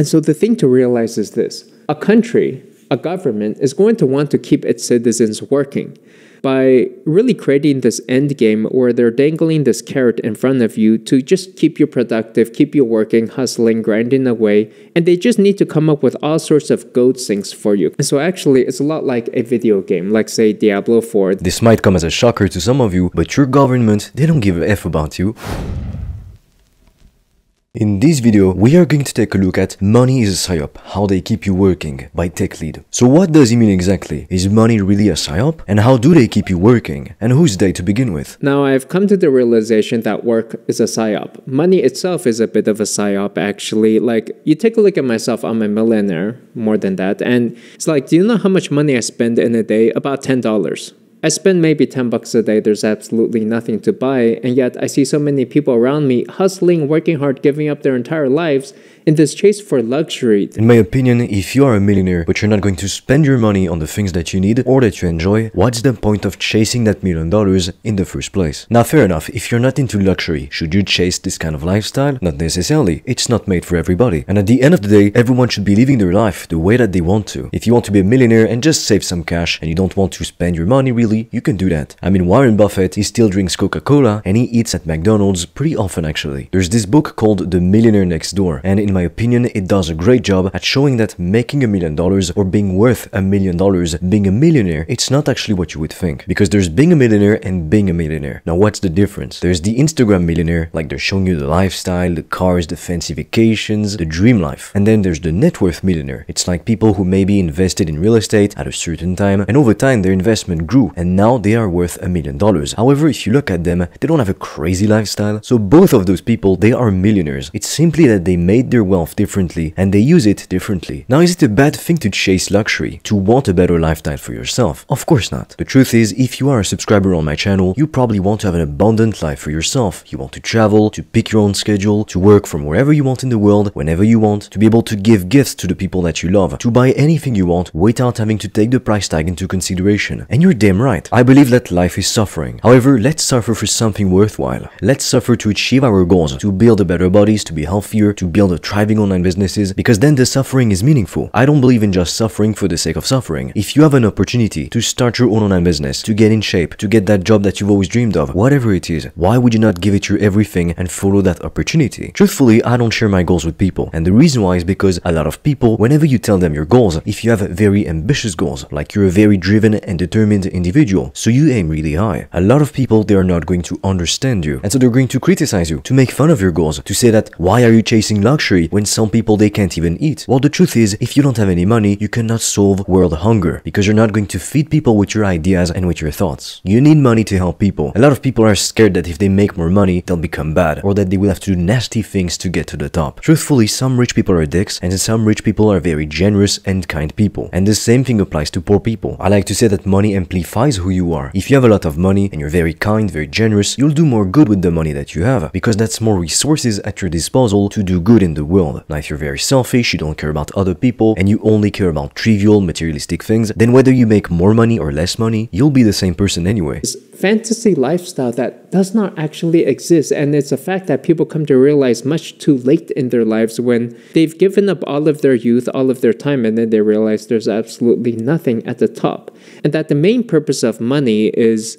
And so the thing to realize is this a country, a government, is going to want to keep its citizens working by really creating this end game where they're dangling this carrot in front of you to just keep you productive, keep you working, hustling, grinding away, and they just need to come up with all sorts of gold things for you. And so actually, it's a lot like a video game, like say Diablo 4. This might come as a shocker to some of you, but your government, they don't give a F about you. In this video, we are going to take a look at Money is a PSYOP, how they keep you working by tech TechLead. So what does it mean exactly? Is money really a PSYOP? And how do they keep you working? And who's they to begin with? Now, I've come to the realization that work is a PSYOP. Money itself is a bit of a PSYOP, actually. Like, you take a look at myself, I'm a millionaire, more than that. And it's like, do you know how much money I spend in a day? About $10. I spend maybe 10 bucks a day, there's absolutely nothing to buy, and yet I see so many people around me hustling, working hard, giving up their entire lives in this chase for luxury. In my opinion, if you are a millionaire but you're not going to spend your money on the things that you need or that you enjoy, what's the point of chasing that million dollars in the first place? Now fair enough, if you're not into luxury, should you chase this kind of lifestyle? Not necessarily, it's not made for everybody. And at the end of the day, everyone should be living their life the way that they want to. If you want to be a millionaire and just save some cash and you don't want to spend your money really, you can do that. I mean Warren Buffett, he still drinks Coca-Cola and he eats at McDonald's pretty often actually. There's this book called The Millionaire Next Door and in my opinion, it does a great job at showing that making a million dollars or being worth a million dollars, being a millionaire, it's not actually what you would think. Because there's being a millionaire and being a millionaire. Now what's the difference? There's the Instagram millionaire, like they're showing you the lifestyle, the cars, the fancy vacations, the dream life. And then there's the net worth millionaire. It's like people who maybe invested in real estate at a certain time and over time their investment grew and now they are worth a million dollars. However, if you look at them, they don't have a crazy lifestyle. So both of those people, they are millionaires. It's simply that they made their wealth differently and they use it differently. Now, is it a bad thing to chase luxury, to want a better lifestyle for yourself? Of course not. The truth is, if you are a subscriber on my channel, you probably want to have an abundant life for yourself. You want to travel, to pick your own schedule, to work from wherever you want in the world, whenever you want, to be able to give gifts to the people that you love, to buy anything you want without having to take the price tag into consideration. And you're damn right. I believe that life is suffering. However, let's suffer for something worthwhile. Let's suffer to achieve our goals, to build a better bodies, to be healthier, to build a thriving online businesses, because then the suffering is meaningful. I don't believe in just suffering for the sake of suffering. If you have an opportunity to start your own online business, to get in shape, to get that job that you've always dreamed of, whatever it is, why would you not give it your everything and follow that opportunity? Truthfully, I don't share my goals with people. And the reason why is because a lot of people, whenever you tell them your goals, if you have very ambitious goals, like you're a very driven and determined individual, so you aim really high, a lot of people, they are not going to understand you. And so they're going to criticize you, to make fun of your goals, to say that why are you chasing luxury when some people, they can't even eat? Well, the truth is, if you don't have any money, you cannot solve world hunger because you're not going to feed people with your ideas and with your thoughts. You need money to help people. A lot of people are scared that if they make more money, they'll become bad or that they will have to do nasty things to get to the top. Truthfully, some rich people are dicks and some rich people are very generous and kind people. And the same thing applies to poor people. I like to say that money amplifies who you are. If you have a lot of money and you're very kind, very generous, you'll do more good with the money that you have because that's more resources at your disposal to do good in the world. Now, if you're very selfish, you don't care about other people and you only care about trivial materialistic things, then whether you make more money or less money, you'll be the same person anyway. Fantasy lifestyle that does not actually exist, and it's a fact that people come to realize much too late in their lives when they've given up all of their youth, all of their time, and then they realize there's absolutely nothing at the top. And that the main purpose of money is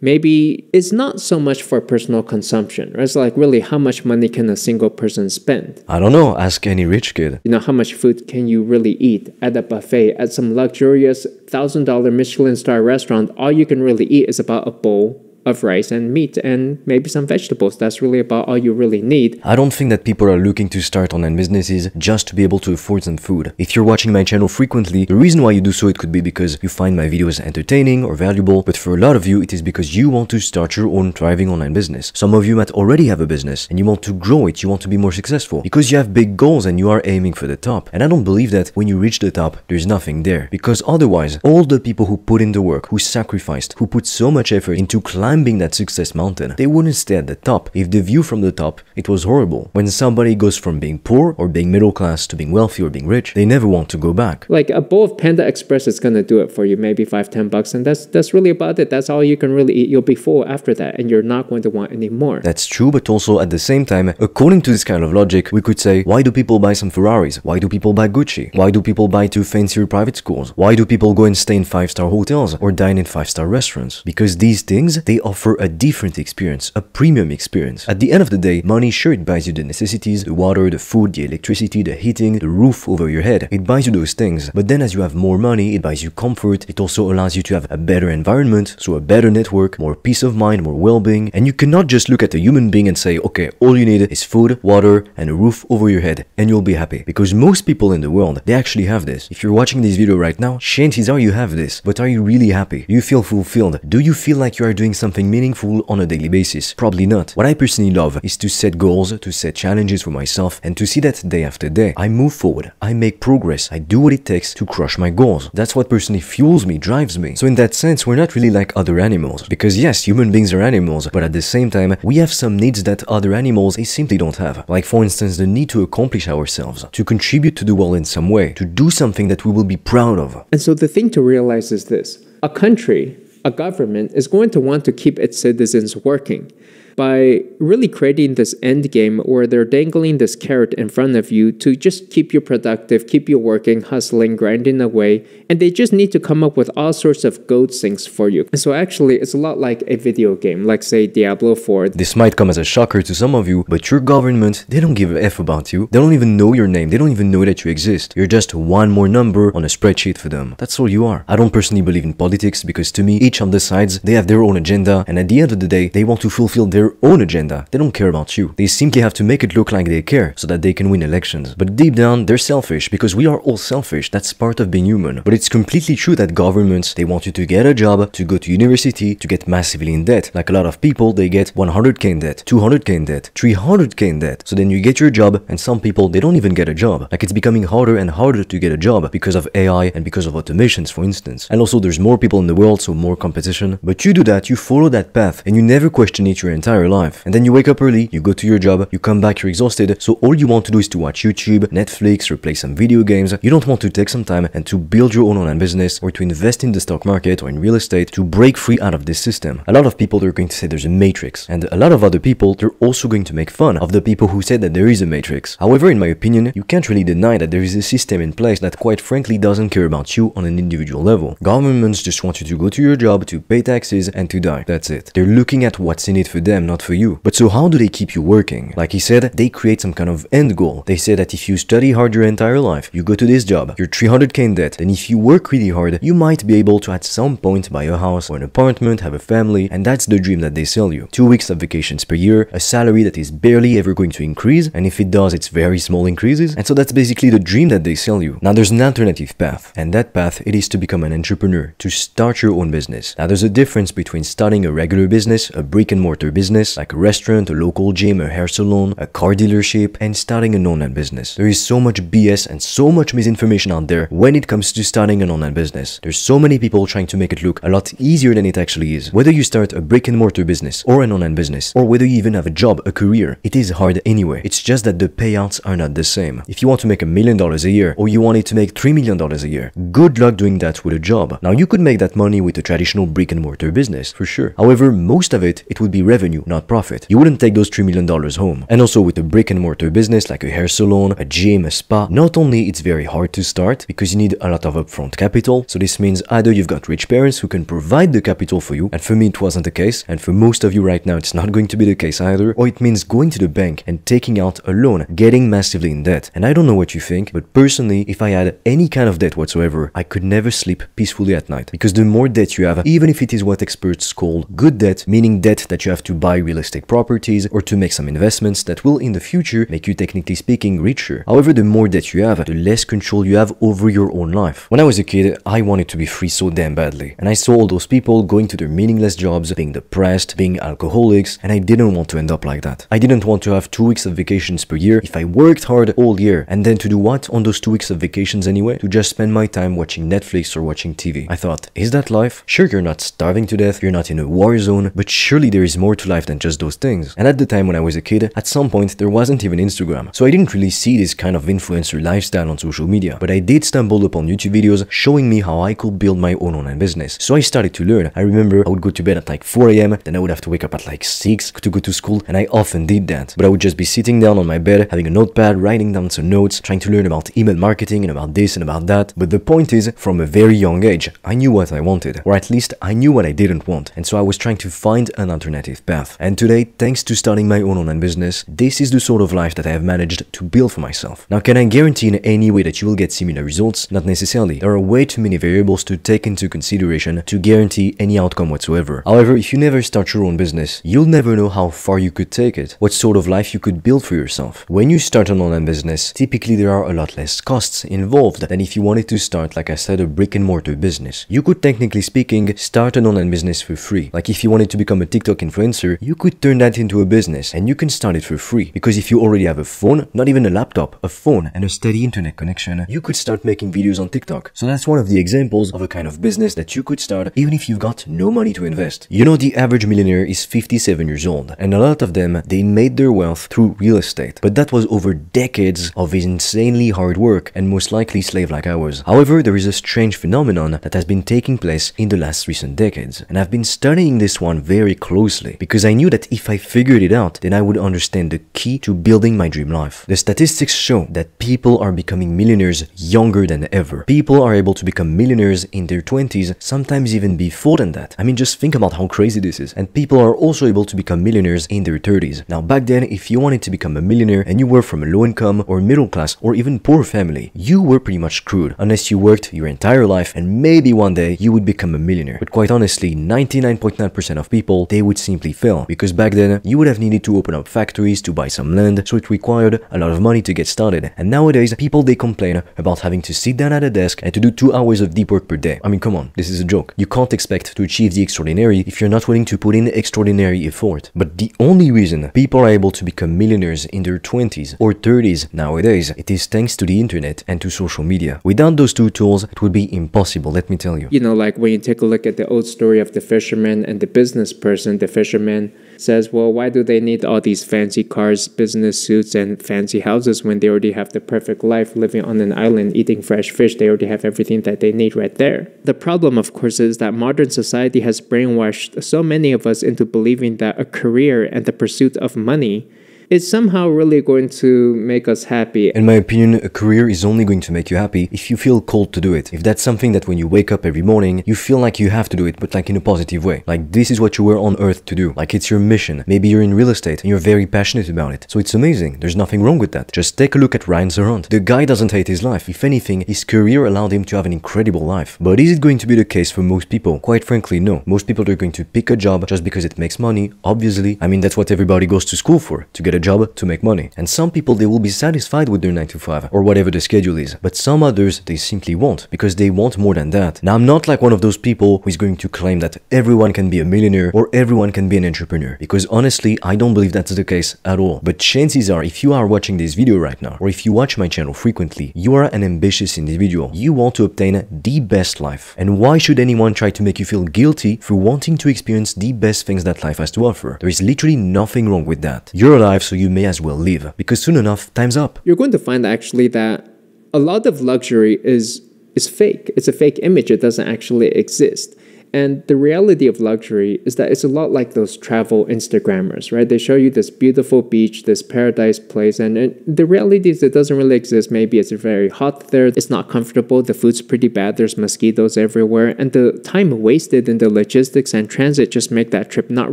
maybe it's not so much for personal consumption. Right? It's like really how much money can a single person spend? I don't know, ask any rich kid. You know, how much food can you really eat at a buffet at some luxurious $1,000 Michelin star restaurant? All you can really eat is about a bowl of rice and meat and maybe some vegetables. That's really about all you really need. I don't think that people are looking to start online businesses just to be able to afford some food. If you're watching my channel frequently, the reason why you do so it could be because you find my videos entertaining or valuable, but for a lot of you it is because you want to start your own thriving online business. Some of you might already have a business and you want to grow it, you want to be more successful because you have big goals and you are aiming for the top. And I don't believe that when you reach the top, there's nothing there because otherwise all the people who put in the work, who sacrificed, who put so much effort into climbing climbing that success mountain, they wouldn't stay at the top if the view from the top it was horrible. When somebody goes from being poor or being middle class to being wealthy or being rich, they never want to go back. Like a bowl of Panda Express is gonna do it for you, maybe five, ten bucks, and that's that's really about it. That's all you can really eat. You'll be full after that, and you're not going to want any more. That's true, but also at the same time, according to this kind of logic, we could say, why do people buy some Ferraris? Why do people buy Gucci? Why do people buy two fancier private schools? Why do people go and stay in five-star hotels or dine in five-star restaurants? Because these things, they offer a different experience, a premium experience. At the end of the day, money sure it buys you the necessities, the water, the food, the electricity, the heating, the roof over your head. It buys you those things. But then as you have more money, it buys you comfort. It also allows you to have a better environment, so a better network, more peace of mind, more well-being. And you cannot just look at a human being and say, okay, all you need is food, water, and a roof over your head, and you'll be happy. Because most people in the world, they actually have this. If you're watching this video right now, chances are you have this. But are you really happy? Do you feel fulfilled? Do you feel like you are doing something meaningful on a daily basis? Probably not. What I personally love is to set goals, to set challenges for myself, and to see that day after day, I move forward, I make progress, I do what it takes to crush my goals. That's what personally fuels me, drives me. So in that sense, we're not really like other animals. Because yes, human beings are animals, but at the same time, we have some needs that other animals simply don't have. Like for instance, the need to accomplish ourselves, to contribute to the world in some way, to do something that we will be proud of. And so the thing to realize is this a country, a government, is going to want to keep its citizens working by really creating this end game where they're dangling this carrot in front of you to just keep you productive, keep you working, hustling, grinding away, and they just need to come up with all sorts of gold things for you. And so actually, it's a lot like a video game, like say Diablo 4. This might come as a shocker to some of you, but your government, they don't give a F about you. They don't even know your name. They don't even know that you exist. You're just one more number on a spreadsheet for them. That's all you are. I don't personally believe in politics because to me, each on the sides, they have their own agenda, and at the end of the day, they want to fulfill their own agenda. They don't care about you. They simply have to make it look like they care so that they can win elections. But deep down, they're selfish because we are all selfish. That's part of being human. But it's completely true that governments, they want you to get a job, to go to university, to get massively in debt. Like a lot of people, they get 100k in debt, 200k in debt, 300k in debt. So then you get your job and some people, they don't even get a job. Like it's becoming harder and harder to get a job because of AI and because of automations, for instance. And also there's more people in the world, so more competition. But you do that, you follow that path and you never question it your entire life. And then you wake up early, you go to your job, you come back, you're exhausted, so all you want to do is to watch YouTube, Netflix, or play some video games. You don't want to take some time and to build your own online business or to invest in the stock market or in real estate to break free out of this system. A lot of people are going to say there's a matrix, and a lot of other people, they're also going to make fun of the people who said that there is a matrix. However, in my opinion, you can't really deny that there is a system in place that quite frankly doesn't care about you on an individual level. Governments just want you to go to your job, to pay taxes, and to die. That's it. They're looking at what's in it for them, not for you. But so how do they keep you working? Like he said, they create some kind of end goal. They say that if you study hard your entire life, you go to this job, you're 300k in debt, then if you work really hard, you might be able to at some point buy a house or an apartment, have a family, and that's the dream that they sell you. Two weeks of vacations per year, a salary that is barely ever going to increase, and if it does, it's very small increases, and so that's basically the dream that they sell you. Now there's an alternative path, and that path it is to become an entrepreneur, to start your own business. Now there's a difference between starting a regular business, a brick and mortar business, like a restaurant, a local gym, a hair salon, a car dealership, and starting an online business. There is so much BS and so much misinformation out there when it comes to starting an online business. There's so many people trying to make it look a lot easier than it actually is. Whether you start a brick and mortar business or an online business, or whether you even have a job, a career, it is hard anyway. It's just that the payouts are not the same. If you want to make a million dollars a year, or you wanted to make three million dollars a year, good luck doing that with a job. Now you could make that money with a traditional brick and mortar business, for sure. However, most of it, it would be revenue, not profit. You wouldn't take those $3 million home. And also with a brick and mortar business like a hair salon, a gym, a spa, not only it's very hard to start because you need a lot of upfront capital, so this means either you've got rich parents who can provide the capital for you, and for me it wasn't the case, and for most of you right now it's not going to be the case either, or it means going to the bank and taking out a loan, getting massively in debt. And I don't know what you think, but personally, if I had any kind of debt whatsoever, I could never sleep peacefully at night. Because the more debt you have, even if it is what experts call good debt, meaning debt that you have to buy real estate properties or to make some investments that will in the future make you technically speaking richer. However, the more debt you have, the less control you have over your own life. When I was a kid, I wanted to be free so damn badly. And I saw all those people going to their meaningless jobs, being depressed, being alcoholics, and I didn't want to end up like that. I didn't want to have two weeks of vacations per year if I worked hard all year, and then to do what on those two weeks of vacations anyway? To just spend my time watching Netflix or watching TV. I thought, is that life? Sure, you're not starving to death, you're not in a war zone, but surely there is more to life than just those things. And at the time when I was a kid, at some point there wasn't even Instagram, so I didn't really see this kind of influencer lifestyle on social media, but I did stumble upon YouTube videos showing me how I could build my own online business. So I started to learn. I remember I would go to bed at like 4 a.m., then I would have to wake up at like 6 to go to school, and I often did that. But I would just be sitting down on my bed, having a notepad, writing down some notes, trying to learn about email marketing and about this and about that. But the point is, from a very young age, I knew what I wanted, or at least I knew what I didn't want, and so I was trying to find an alternative path. And today, thanks to starting my own online business, this is the sort of life that I have managed to build for myself. Now, can I guarantee in any way that you will get similar results? Not necessarily. There are way too many variables to take into consideration to guarantee any outcome whatsoever. However, if you never start your own business, you'll never know how far you could take it, what sort of life you could build for yourself. When you start an online business, typically there are a lot less costs involved than if you wanted to start, like I said, a brick and mortar business. You could technically speaking start an online business for free. Like if you wanted to become a TikTok influencer, you could turn that into a business and you can start it for free. Because if you already have a phone, not even a laptop, a phone and a steady internet connection, you could start making videos on TikTok. So that's one of the examples of a kind of business that you could start even if you've got no money to invest. You know, the average millionaire is 57 years old and a lot of them, they made their wealth through real estate. But that was over decades of insanely hard work and most likely slave-like hours. However, there is a strange phenomenon that has been taking place in the last recent decades. And I've been studying this one very closely because I knew that if I figured it out, then I would understand the key to building my dream life. The statistics show that people are becoming millionaires younger than ever. People are able to become millionaires in their 20s, sometimes even before than that. I mean, just think about how crazy this is. And people are also able to become millionaires in their 30s. Now, back then, if you wanted to become a millionaire and you were from a low income or middle class or even poor family, you were pretty much screwed unless you worked your entire life and maybe one day you would become a millionaire. But quite honestly, 99.9% of people, they would simply fail because back then you would have needed to open up factories to buy some land, so it required a lot of money to get started. And nowadays, people they complain about having to sit down at a desk and to do two hours of deep work per day. I mean, come on, this is a joke. You can't expect to achieve the extraordinary if you're not willing to put in extraordinary effort. But the only reason people are able to become millionaires in their 20s or 30s nowadays, it is thanks to the internet and to social media. Without those two tools, it would be impossible, let me tell you. You know, like when you take a look at the old story of the fisherman and the business person, the fisherman says, well, why do they need all these fancy cars, business suits, and fancy houses when they already have the perfect life living on an island eating fresh fish? They already have everything that they need right there. The problem, of course, is that modern society has brainwashed so many of us into believing that a career and the pursuit of money is somehow really going to make us happy. In my opinion, a career is only going to make you happy if you feel called to do it. If that's something that when you wake up every morning, you feel like you have to do it, but like in a positive way. Like this is what you were on earth to do. Like it's your mission. Maybe you're in real estate and you're very passionate about it. So it's amazing. There's nothing wrong with that. Just take a look at Ryan Serhant. The guy doesn't hate his life. If anything, his career allowed him to have an incredible life. But is it going to be the case for most people? Quite frankly, no. Most people are going to pick a job just because it makes money, obviously. I mean, that's what everybody goes to school for, to get a job, to make money. And some people, they will be satisfied with their 9 to 5, or whatever the schedule is. But some others, they simply won't, because they want more than that. Now, I'm not like one of those people who is going to claim that everyone can be a millionaire, or everyone can be an entrepreneur. Because honestly, I don't believe that's the case at all. But chances are, if you are watching this video right now, or if you watch my channel frequently, you are an ambitious individual. You want to obtain the best life. And why should anyone try to make you feel guilty for wanting to experience the best things that life has to offer? There is literally nothing wrong with that. You're alive, so you may as well live. Because soon enough, time's up. You're going to find actually that a lot of luxury is is fake. It's a fake image. It doesn't actually exist. And the reality of luxury is that it's a lot like those travel Instagrammers, right? They show you this beautiful beach, this paradise place, and, and the reality is it doesn't really exist. Maybe it's very hot there, it's not comfortable, the food's pretty bad, there's mosquitoes everywhere, and the time wasted in the logistics and transit just make that trip not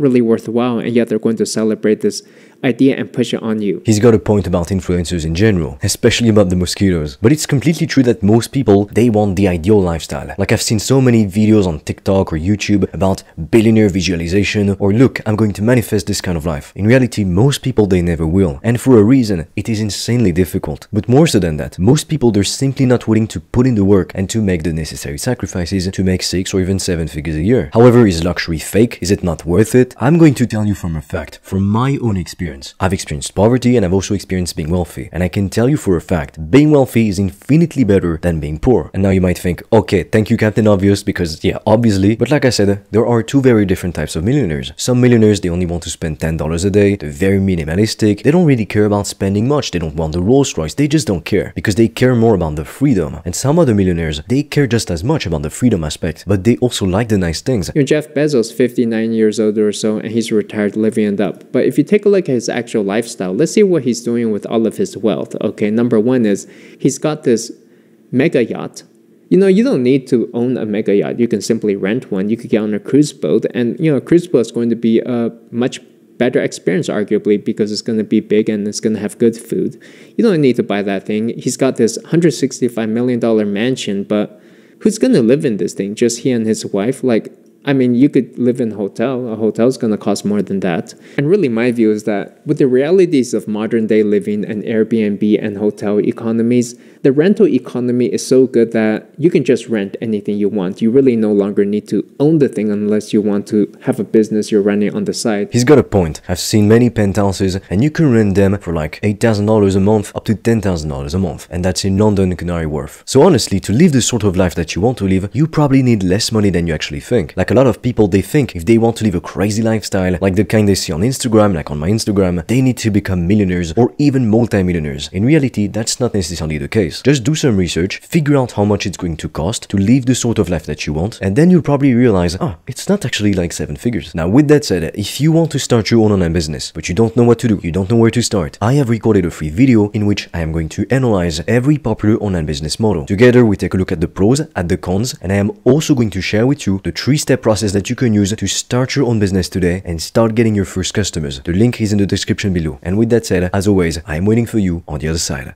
really worthwhile, and yet they're going to celebrate this idea and push it on you. He's got a point about influencers in general, especially about the mosquitoes. But it's completely true that most people, they want the ideal lifestyle. Like I've seen so many videos on TikTok or YouTube about billionaire visualization or look, I'm going to manifest this kind of life. In reality, most people, they never will. And for a reason, it is insanely difficult. But more so than that, most people, they're simply not willing to put in the work and to make the necessary sacrifices to make six or even seven figures a year. However, is luxury fake? Is it not worth it? I'm going to tell you from a fact, from my own experience. I've experienced poverty and I've also experienced being wealthy. And I can tell you for a fact, being wealthy is infinitely better than being poor. And now you might think, okay, thank you Captain Obvious, because yeah, obviously, but like I said, there are two very different types of millionaires. Some millionaires, they only want to spend $10 a day, they're very minimalistic, they don't really care about spending much, they don't want the Rolls Royce, they just don't care, because they care more about the freedom. And some other millionaires, they care just as much about the freedom aspect, but they also like the nice things. You know, Jeff Bezos, 59 years old or so, and he's retired living it up. But if you take a look at his actual lifestyle, let's see what he's doing with all of his wealth. Okay, number one is he's got this mega yacht. You know, you don't need to own a mega yacht. You can simply rent one. You could get on a cruise boat, and you know, a cruise boat is going to be a much better experience, arguably, because it's going to be big and it's going to have good food. You don't need to buy that thing. He's got this $165 million mansion, but who's going to live in this thing? Just he and his wife? Like, I mean, you could live in a hotel. A hotel is going to cost more than that. And really, my view is that with the realities of modern day living and Airbnb and hotel economies, the rental economy is so good that you can just rent anything you want. You really no longer need to own the thing unless you want to have a business you're running on the side. He's got a point. I've seen many penthouses and you can rent them for like $8,000 a month up to $10,000 a month. And that's in London, Canary Wharf. So honestly, to live the sort of life that you want to live, you probably need less money than you actually think. Like a lot of people, they think if they want to live a crazy lifestyle, like the kind they see on Instagram, like on my Instagram, they need to become millionaires or even multi-millionaires. In reality, that's not necessarily the case. Just do some research, figure out how much it's going to cost to live the sort of life that you want, and then you'll probably realize, ah, it's not actually like seven figures. Now, with that said, if you want to start your own online business, but you don't know what to do, you don't know where to start, I have recorded a free video in which I am going to analyze every popular online business model. Together, we take a look at the pros, at the cons, and I am also going to share with you the three-step process that you can use to start your own business today and start getting your first customers. The link is in the description below. And with that said, as always, I am waiting for you on the other side.